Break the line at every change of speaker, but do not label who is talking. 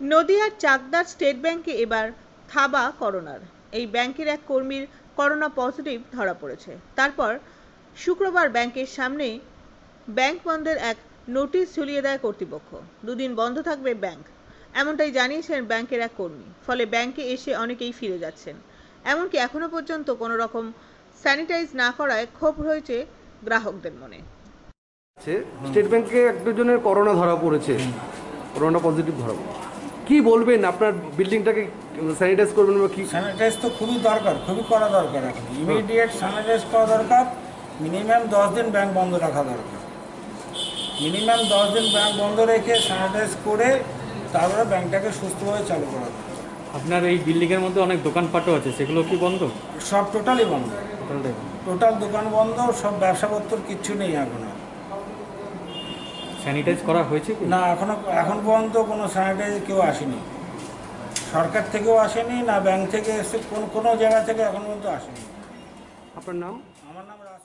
নদিয়ার চাকদার স্টেট ব্যাংকে এবার থাবা করোনার। এই ব্যাংকের এক কর্মীর করোনা পজিটিভ ধরা পড়েছে। তারপর শুক্রবার ব্যাংকের সামনে ব্যাংক বন্ধের এক নোটিশ ঝুলিয়ে দেয় কর্তৃপক্ষ। দুদিন বন্ধ থাকবে ব্যাংক। এমনটাই জানিয়েছেন ব্যাংকের এক কর্মী। ফলে ব্যাংকে এসে অনেকেই ফিরে যাচ্ছেন। এমনকি এখনও পর্যন্ত কোনো রকম স্যানিটাইজ না করায় ক্ষোভ রয়েছে গ্রাহকদের মনে।
স্টেট ব্যাংকে এক দুজনের করোনা ধরা পড়েছে। করোনা পজিটিভ ধরা পড়েছে। কি বলবেন? আপনার বিল্ডিংটাকে স্যানিটাইজ করবেন বা কি?
স্যানিটাইজ তো খুবই দরকার খুবই করা দরকার এখন। ইমিডিয়েট স্যানিটাইজ করা দরকার মিনিমাম দশ দিন ব্যাংক বন্ধ রাখা দরকার। মিনিমাম দশ দিন ব্যাংক বন্ধ রেখে স্যানিটাইজ করে তারপরে ব্যাংকটাকে সুস্থভাবে চালু করা দরকার।
আপনার এই বিল্ডিংয়ের মধ্যে অনেক দোকানপাটও আছে সেগুলো কি বন্ধ?
সব টোটালি বন্ধ। টোটাল দোকান বন্ধ সব ব্যবসাপত্র কিচ্ছু নেই এখন আর।
স্যানিটাইজ করা হয়েছে কি?
না এখনও এখন পর্যন্ত কোনো স্যানিটাইজ কেউ আসেনি। সরকার থেকেও আসেনি না ব্যাংক থেকে এসে কোন কোনো জায়গা থেকে এখন পর্যন্ত আসেনি।
আপনার নাম?
আমার নাম রাজ